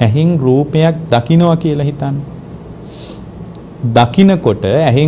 ඇහින් රූපයක් දකිනවා කියලා හිතන්න. දකිනකොට ඇහින්